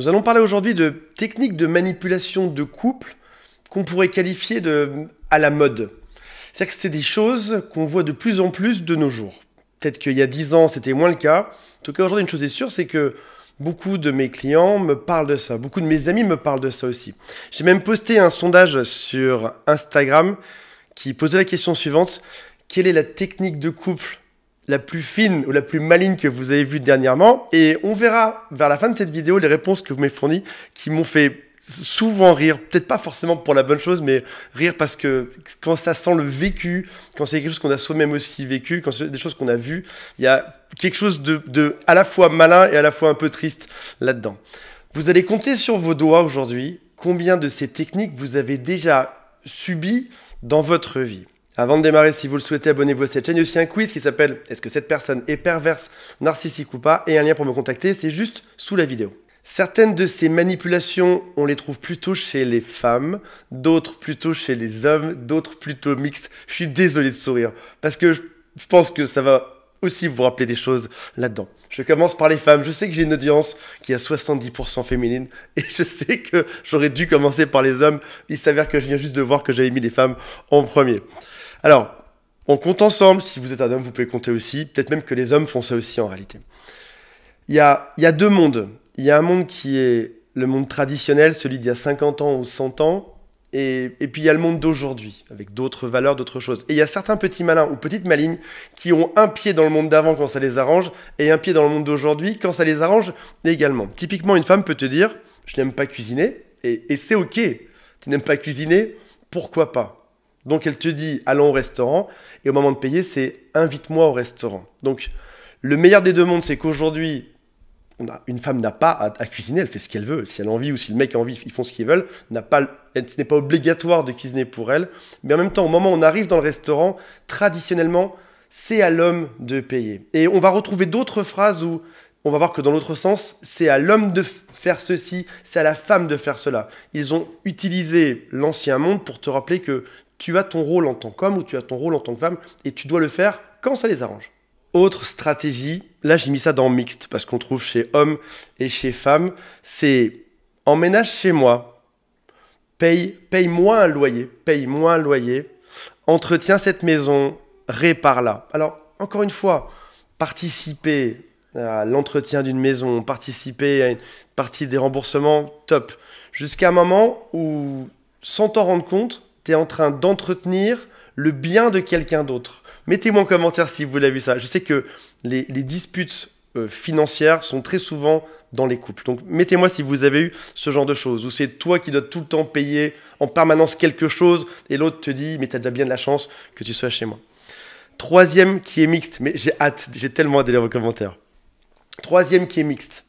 Nous allons parler aujourd'hui de techniques de manipulation de couple qu'on pourrait qualifier de à la mode. C'est-à-dire que c'est des choses qu'on voit de plus en plus de nos jours. Peut-être qu'il y a 10 ans, c'était moins le cas. En tout cas, aujourd'hui, une chose est sûre, c'est que beaucoup de mes clients me parlent de ça. Beaucoup de mes amis me parlent de ça aussi. J'ai même posté un sondage sur Instagram qui posait la question suivante. Quelle est la technique de couple la plus fine ou la plus maligne que vous avez vue dernièrement. Et on verra vers la fin de cette vidéo les réponses que vous m'avez fournies qui m'ont fait souvent rire, peut-être pas forcément pour la bonne chose, mais rire parce que quand ça sent le vécu, quand c'est quelque chose qu'on a soi-même aussi vécu, quand c'est des choses qu'on a vues, il y a quelque chose de, de à la fois malin et à la fois un peu triste là-dedans. Vous allez compter sur vos doigts aujourd'hui combien de ces techniques vous avez déjà subies dans votre vie. Avant de démarrer, si vous le souhaitez, abonnez-vous à cette chaîne. Il y a aussi un quiz qui s'appelle Est-ce que cette personne est perverse, narcissique ou pas? Et un lien pour me contacter, c'est juste sous la vidéo. Certaines de ces manipulations, on les trouve plutôt chez les femmes, d'autres plutôt chez les hommes, d'autres plutôt mixtes. Je suis désolé de sourire, parce que je pense que ça va aussi vous rappeler des choses là-dedans. Je commence par les femmes. Je sais que j'ai une audience qui est à 70% féminine et je sais que j'aurais dû commencer par les hommes. Il s'avère que je viens juste de voir que j'avais mis les femmes en premier. Alors, on compte ensemble. Si vous êtes un homme, vous pouvez compter aussi. Peut-être même que les hommes font ça aussi en réalité. Il y a, deux mondes. Il y a un monde qui est le monde traditionnel, celui d'il y a 50 ans ou 100 ans. Et, puis il y a le monde d'aujourd'hui, avec d'autres valeurs, d'autres choses. Et il y a certains petits malins ou petites malignes qui ont un pied dans le monde d'avant quand ça les arrange, et un pied dans le monde d'aujourd'hui quand ça les arrange également. Typiquement, une femme peut te dire, je n'aime pas cuisiner, et c'est ok. Tu n'aimes pas cuisiner, pourquoi pas? Donc elle te dit allons au restaurant et au moment de payer c'est invite-moi au restaurant. Donc le meilleur des deux mondes c'est qu'aujourd'hui une femme n'a pas à, cuisiner, elle fait ce qu'elle veut. Si elle a envie ou si le mec a envie, ils font ce qu'ils veulent. Pas, ce n'est pas obligatoire de cuisiner pour elle. Mais en même temps, au moment où on arrive dans le restaurant, traditionnellement, c'est à l'homme de payer. Et on va retrouver d'autres phrases où on va voir que dans l'autre sens, c'est à l'homme de faire ceci, c'est à la femme de faire cela. Ils ont utilisé l'ancien monde pour te rappeler que tu as ton rôle en tant qu'homme ou tu as ton rôle en tant que femme et tu dois le faire quand ça les arrange. Autre stratégie, là j'ai mis ça dans mixte parce qu'on trouve chez hommes et chez femmes, c'est emménage chez moi, paye, paye moins un loyer, paye moins un loyer, entretiens cette maison, répare-la. Alors, encore une fois, participer à l'entretien d'une maison, participer à une partie des remboursements, top. Jusqu'à un moment où, sans t'en rendre compte, tu es en train d'entretenir le bien de quelqu'un d'autre. Mettez-moi en commentaire si vous l'avez vu ça. Je sais que les, disputes euh, financières sont très souvent dans les couples. Donc mettez-moi si vous avez eu ce genre de choses, où c'est toi qui dois tout le temps payer en permanence quelque chose, et l'autre te dit, mais tu as déjà bien de la chance que tu sois chez moi. Troisième qui est mixte, mais j'ai hâte, j'ai tellement hâte de lire vos commentaires. Troisième qui est mixte.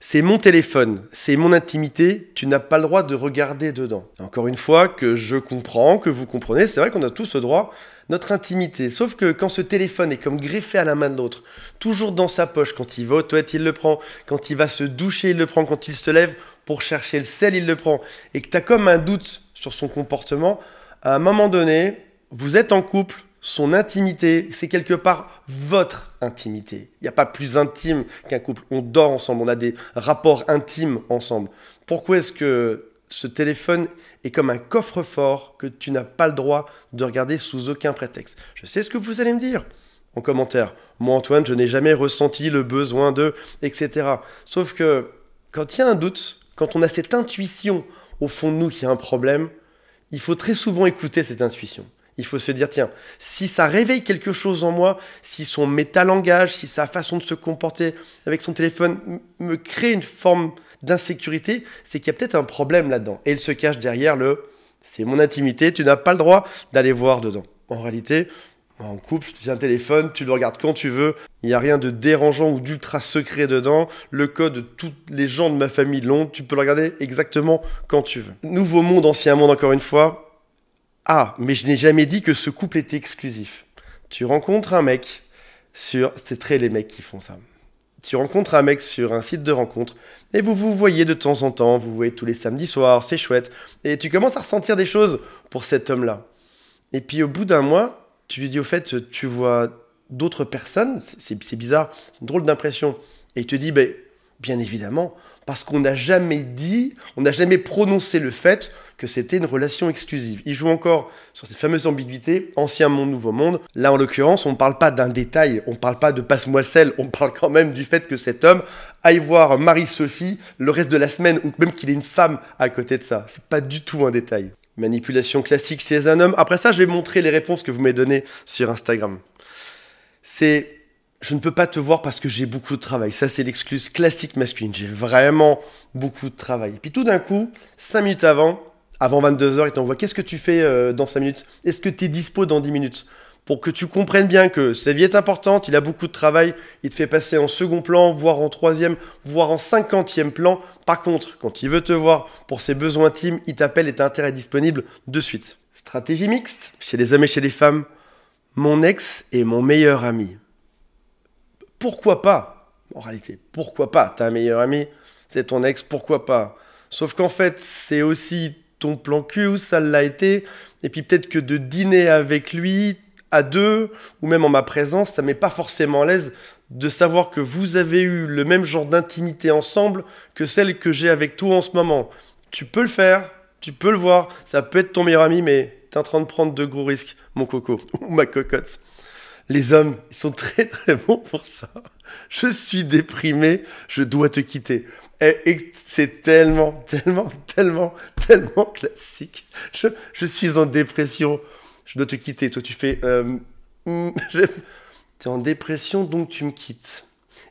C'est mon téléphone, c'est mon intimité, tu n'as pas le droit de regarder dedans. Encore une fois, que je comprends, que vous comprenez, c'est vrai qu'on a tous le droit, notre intimité. Sauf que quand ce téléphone est comme greffé à la main de l'autre, toujours dans sa poche, quand il va aux toilettes, il le prend, quand il va se doucher, il le prend, quand il se lève pour chercher le sel, il le prend, et que tu as comme un doute sur son comportement, à un moment donné, vous êtes en couple, son intimité, c'est quelque part votre intimité. Il n'y a pas plus intime qu'un couple. On dort ensemble, on a des rapports intimes ensemble. Pourquoi est-ce que ce téléphone est comme un coffre-fort que tu n'as pas le droit de regarder sous aucun prétexte? Je sais ce que vous allez me dire en commentaire. Moi, Antoine, je n'ai jamais ressenti le besoin de, etc. Sauf que quand il y a un doute, quand on a cette intuition au fond de nous qu'il y a un problème, il faut très souvent écouter cette intuition. Il faut se dire, tiens, si ça réveille quelque chose en moi, si son métalangage, si sa façon de se comporter avec son téléphone me crée une forme d'insécurité, c'est qu'il y a peut-être un problème là-dedans. Et il se cache derrière le c'est mon intimité, tu n'as pas le droit d'aller voir dedans. En réalité, en couple, tu as un téléphone, tu le regardes quand tu veux, il n'y a rien de dérangeant ou d'ultra secret dedans. Le code, de tous les gens de ma famille l'ont, tu peux le regarder exactement quand tu veux. Nouveau monde, ancien monde, encore une fois, ah, mais je n'ai jamais dit que ce couple était exclusif. Tu rencontres un mec sur... C'est très les mecs qui font ça. Tu rencontres un mec sur un site de rencontre et vous vous voyez de temps en temps, vous voyez tous les samedis soirs, c'est chouette. Et tu commences à ressentir des choses pour cet homme-là. Et puis au bout d'un mois, tu lui dis au fait, tu vois d'autres personnes, c'est bizarre, une drôle d'impression. Et il te dit, ben, bien évidemment, parce qu'on n'a jamais dit, on n'a jamais prononcé le fait que c'était une relation exclusive. Il joue encore sur cette fameuse ambiguïté, ancien monde, nouveau monde. Là, en l'occurrence, on ne parle pas d'un détail, on ne parle pas de passe-moi on parle quand même du fait que cet homme aille voir Marie-Sophie le reste de la semaine, ou même qu'il ait une femme à côté de ça. C'est pas du tout un détail. Manipulation classique chez un homme. Après ça, je vais montrer les réponses que vous m'avez données sur Instagram. C'est je ne peux pas te voir parce que j'ai beaucoup de travail. Ça, c'est l'excuse classique masculine. J'ai vraiment beaucoup de travail. Et puis tout d'un coup, 5 minutes avant, avant 22h, il t'envoie Qu'est-ce que tu fais euh, dans 5 minutes? Est-ce que tu es dispo dans 10 minutes? Pour que tu comprennes bien que sa vie est importante, il a beaucoup de travail, il te fait passer en second plan, voire en troisième, voire en cinquantième plan. Par contre, quand il veut te voir pour ses besoins intimes, il t'appelle et t'as intérêt disponible de suite. Stratégie mixte, chez les hommes et chez les femmes. Mon ex est mon meilleur ami. Pourquoi pas En réalité, pourquoi pas T'as un meilleur ami, c'est ton ex, pourquoi pas Sauf qu'en fait, c'est aussi ton plan cul ça l'a été. Et puis peut-être que de dîner avec lui à deux, ou même en ma présence, ça m'est pas forcément à l'aise de savoir que vous avez eu le même genre d'intimité ensemble que celle que j'ai avec toi en ce moment. Tu peux le faire, tu peux le voir, ça peut être ton meilleur ami, mais tu es en train de prendre de gros risques, mon coco, ou ma cocotte. Les hommes, ils sont très très bons pour ça. Je suis déprimé, je dois te quitter. Et, c'est tellement, tellement, tellement, tellement classique. Je, je, suis en dépression, je dois te quitter. Toi, tu fais... Euh, mm, tu es en dépression, donc tu me quittes.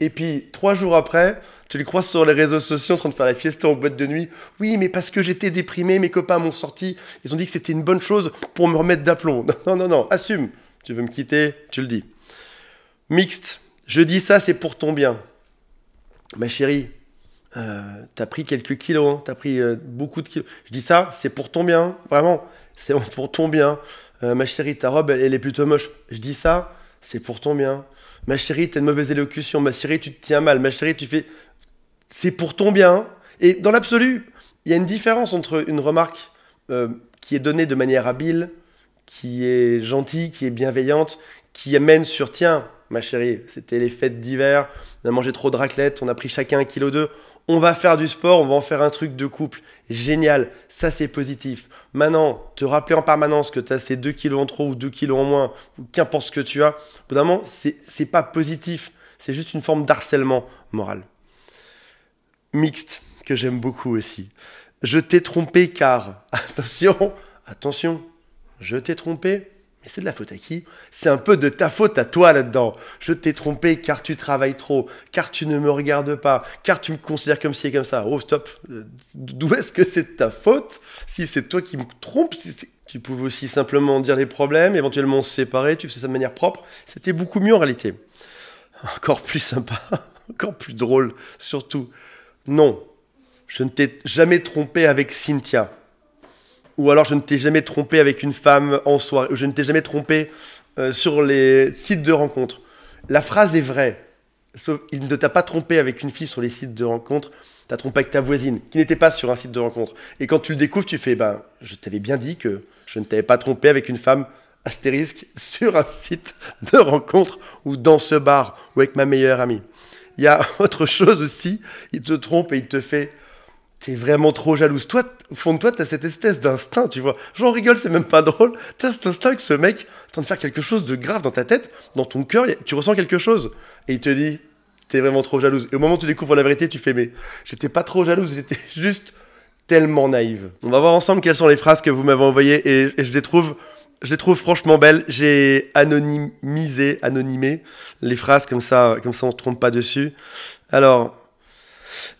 Et puis, trois jours après, tu les croises sur les réseaux sociaux en train de faire la fiesta en boîte de nuit. Oui, mais parce que j'étais déprimé, mes copains m'ont sorti. Ils ont dit que c'était une bonne chose pour me remettre d'aplomb. Non, non, non, assume. Tu veux me quitter, tu le dis. Mixte. Je dis ça, c'est pour ton bien. Ma chérie, euh, t'as pris quelques kilos, hein, t'as pris euh, beaucoup de kilos. Je dis ça, c'est pour ton bien, vraiment, c'est pour ton bien. Euh, ma chérie, ta robe, elle, est plutôt moche. Je dis ça, c'est pour ton bien. Ma chérie, t'as une mauvaise élocution. Ma chérie, tu te tiens mal. Ma chérie, tu fais. C'est pour ton bien. Et dans l'absolu, il y a une différence entre une remarque qui est donnée de manière habile, qui est gentille, qui est bienveillante, qui amène sur tiens, ma chérie, c'était les fêtes d'hiver, on a mangé trop de raclette, on a pris chacun un kilo d'œufs, on va faire du sport, on va en faire un truc de couple. Génial, ça c'est positif. Maintenant, te rappeler en permanence que tu as ces 2 kilos en trop ou 2 kilos en moins, ou qu'importe ce que tu as, évidemment, c'est pas positif, c'est juste une forme d'harcèlement moral. Mixte, que j'aime beaucoup aussi. Je t'ai trompé car, attention, attention, je t'ai trompé mais c'est de la faute à qui? C'est un peu de ta faute à toi là-dedans. Je t'ai trompé car tu travailles trop, car tu ne me regardes pas, car tu me considères comme ci et comme ça. Oh, stop. Euh, d'où est-ce que c'est de ta faute? Si c'est toi qui me trompes, tu pouvais aussi simplement dire les problèmes, éventuellement se séparer, tu faisais ça de manière propre. C'était beaucoup mieux en réalité. Encore plus sympa, encore plus drôle, surtout. Non, je ne t'ai jamais trompé avec Cynthia ou alors je ne t'ai jamais trompé avec une femme en soirée, ou je ne t'ai jamais trompé euh, sur les sites de rencontres. La phrase est vraie. Sauf, il ne t'a pas trompé avec une fille sur les sites de rencontres, t'as trompé avec ta voisine, qui n'était pas sur un site de rencontre. Et quand tu le découvres, tu fais, ben, je t'avais bien dit que je ne t'avais pas trompé avec une femme astérisque sur un site de rencontre ou dans ce bar ou avec ma meilleure amie. Il y a autre chose aussi, il te trompe et il te fait t'es vraiment trop jalouse. Toi, au fond de toi, t'as cette espèce d'instinct, tu vois. J'en rigole, c'est même pas drôle. T'as cet instinct que ce mec est en de faire quelque chose de grave dans ta tête, dans ton cœur, tu ressens quelque chose. Et il te dit, t'es vraiment trop jalouse. Et au moment où tu découvres la vérité, tu fais, mais j'étais pas trop jalouse, j'étais juste tellement naïve. On va voir ensemble quelles sont les phrases que vous m'avez envoyées et, je les trouve. Je les trouve franchement belles. J'ai anonymisé, anonymé les phrases comme ça, comme ça on se trompe pas dessus. Alors,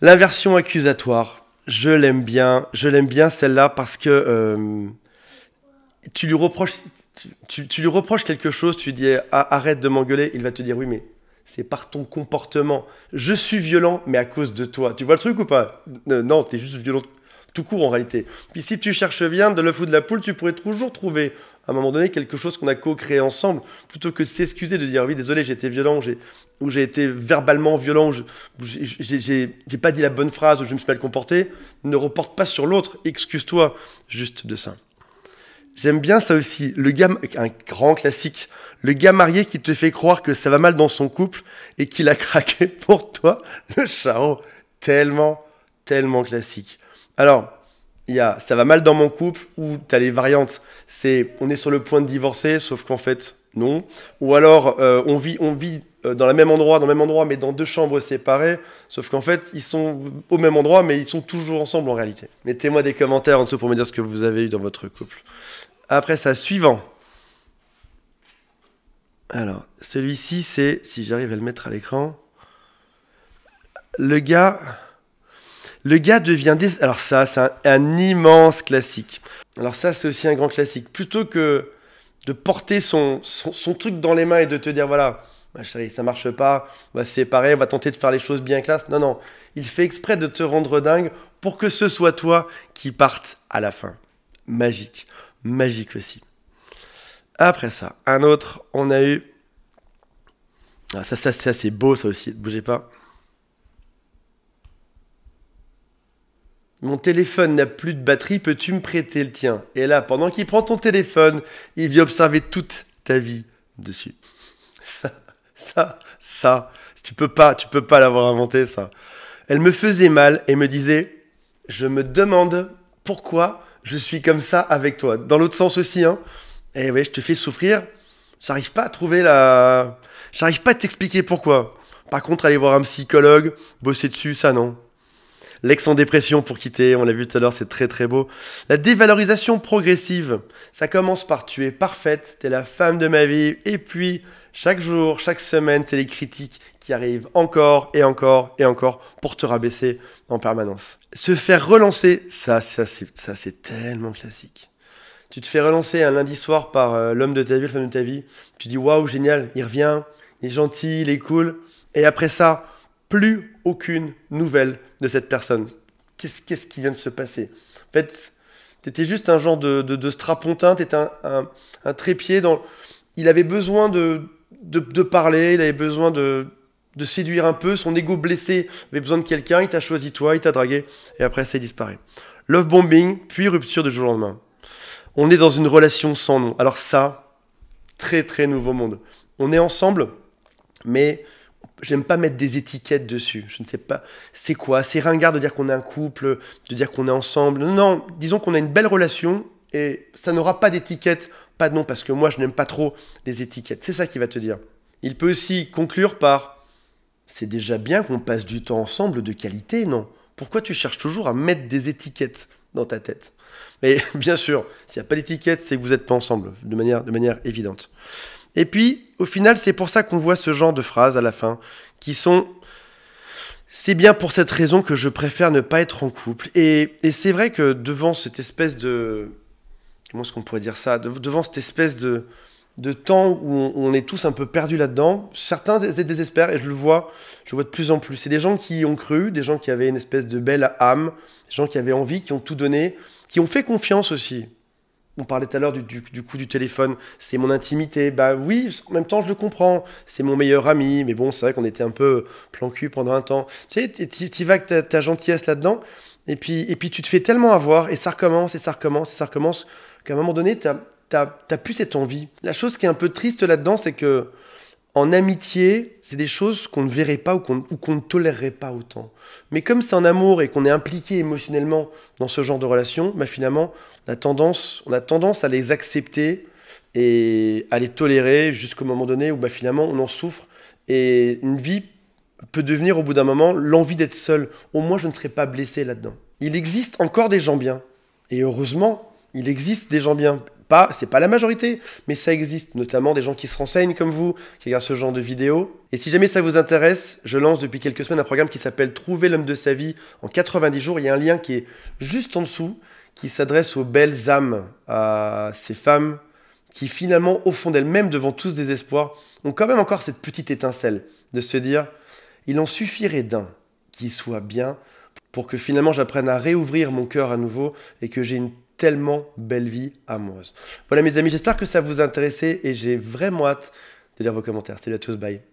l'inversion accusatoire je l'aime bien. Je l'aime bien celle-là parce que euh, tu lui reproches, tu, lui reproches quelque chose. Tu lui dis ah, arrête de m'engueuler. Il va te dire oui, mais c'est par ton comportement. Je suis violent, mais à cause de toi. Tu vois le truc ou pas? Euh, Non, tu es juste violent tout court en réalité. Puis si tu cherches bien de l'œuf ou de la poule, tu pourrais toujours trouver à un moment donné quelque chose qu'on a co-créé ensemble, plutôt que de s'excuser de dire oui désolé j'ai été violent ou j'ai été verbalement violent, j'ai pas dit la bonne phrase ou je me suis mal comporté, ne reporte pas sur l'autre, excuse-toi juste de ça. J'aime bien ça aussi, le gars, un grand classique, le gars marié qui te fait croire que ça va mal dans son couple et qu'il a craqué pour toi, le charo, tellement, tellement classique. Alors, il y a ça va mal dans mon couple ou tu as les variantes, c'est on est sur le point de divorcer, sauf qu'en fait, non. Ou alors, euh, on vit, on vit euh, dans le même endroit, dans le même endroit, mais dans deux chambres séparées, sauf qu'en fait, ils sont au même endroit, mais ils sont toujours ensemble en réalité. Mettez-moi des commentaires en dessous pour me dire ce que vous avez eu dans votre couple. Après ça, suivant. Alors, celui-ci, c'est, si j'arrive à le mettre à l'écran, le gars, le gars devient des... Alors ça, c'est un, immense classique. Alors ça, c'est aussi un grand classique. Plutôt que de porter son, son, truc dans les mains et de te dire, voilà, ma chérie, ça marche pas, on va se séparer, on va tenter de faire les choses bien classe. Non, non, il fait exprès de te rendre dingue pour que ce soit toi qui parte à la fin. Magique, magique aussi. Après ça, un autre, on a eu. Ah, ça, ça, ça c'est beau, ça aussi, ne bougez pas. Mon téléphone n'a plus de batterie, peux-tu me prêter le tien? Et là, pendant qu'il prend ton téléphone, il vient observer toute ta vie dessus. Ça, ça, ça, tu peux pas, tu peux pas l'avoir inventé ça. Elle me faisait mal et me disait, je me demande pourquoi je suis comme ça avec toi. Dans l'autre sens aussi, hein. Et eh ouais, je te fais souffrir. J'arrive pas à trouver la. J'arrive pas à t'expliquer pourquoi. Par contre, aller voir un psychologue, bosser dessus, ça non. L'ex en dépression pour quitter, on l'a vu tout à l'heure, c'est très très beau. La dévalorisation progressive, ça commence par tu es parfaite, t'es la femme de ma vie, et puis chaque jour, chaque semaine, c'est les critiques qui arrivent encore et encore et encore pour te rabaisser en permanence. Se faire relancer, ça, ça c'est tellement classique. Tu te fais relancer un lundi soir par euh, l'homme de ta vie, le femme de ta vie. Tu dis waouh, génial, il revient, il est gentil, il est cool. Et après ça, plus aucune nouvelle de cette personne. Qu'est-ce, qui vient de se passer? En fait, t'étais juste un genre de, strapontin, t'étais un, trépied dans. Il avait besoin de, parler, il avait besoin de, de séduire un peu, son ego blessé avait besoin de quelqu'un, il t'a choisi toi, il t'a dragué, et après ça il disparaît. Love bombing, puis rupture du jour au lendemain. On est dans une relation sans nom. Alors ça, très très nouveau monde. On est ensemble, mais j'aime pas mettre des étiquettes dessus. Je ne sais pas c'est quoi? C'est ringard de dire qu'on est un couple, de dire qu'on est ensemble. Non, disons qu'on a une belle relation et ça n'aura pas d'étiquette, pas de nom, parce que moi je n'aime pas trop les étiquettes. C'est ça qui va te dire. Il peut aussi conclure par c'est déjà bien qu'on passe du temps ensemble de qualité, non? Pourquoi tu cherches toujours à mettre des étiquettes dans ta tête? Mais bien sûr, s'il n'y a pas d'étiquette, c'est que vous n'êtes pas ensemble, de manière, de manière évidente. Et puis, au final, c'est pour ça qu'on voit ce genre de phrases à la fin, qui sont c'est bien pour cette raison que je préfère ne pas être en couple. Et, c'est vrai que devant cette espèce de... Comment est-ce qu'on pourrait dire ça? Devant cette espèce de, de temps où on, on, est tous un peu perdus là-dedans, certains se désespèrent et je le vois, je le vois de plus en plus. C'est des gens qui ont cru, des gens qui avaient une espèce de belle âme, des gens qui avaient envie, qui ont tout donné, qui ont fait confiance aussi. On parlait tout à l'heure du, coup du téléphone, c'est mon intimité. Bah oui, en même temps, je le comprends. C'est mon meilleur ami, mais bon, c'est vrai qu'on était un peu plan cul pendant un temps. Tu sais, tu vas ta, ta gentillesse là-dedans, et puis, et puis tu te fais tellement avoir, et ça recommence, et ça recommence, et ça recommence, qu'à un moment donné, tu n'as plus cette envie. La chose qui est un peu triste là-dedans, c'est que en amitié, c'est des choses qu'on ne verrait pas ou qu'on qu ne tolérerait pas autant. Mais comme c'est en amour et qu'on est impliqué émotionnellement dans ce genre de relation, bah finalement, on a, tendance, on a tendance à les accepter et à les tolérer jusqu'au moment donné où bah finalement on en souffre. Et une vie peut devenir au bout d'un moment l'envie d'être seul. Au moins, je ne serai pas blessé là-dedans. Il existe encore des gens bien. Et heureusement, il existe des gens bien. Pas, c'est pas la majorité, mais ça existe, notamment des gens qui se renseignent comme vous, qui regardent ce genre de vidéos. Et si jamais ça vous intéresse, je lance depuis quelques semaines un programme qui s'appelle Trouver l'homme de sa vie en 90 jours. Il y a un lien qui est juste en dessous, qui s'adresse aux belles âmes, à ces femmes qui finalement, au fond d'elles-mêmes, devant tout ce désespoir, ont quand même encore cette petite étincelle de se dire, il en suffirait d'un qui soit bien pour que finalement j'apprenne à réouvrir mon cœur à nouveau et que j'ai une tellement belle vie amoureuse. Voilà mes amis, j'espère que ça vous intéressait et j'ai vraiment hâte de lire vos commentaires. Salut à tous, bye.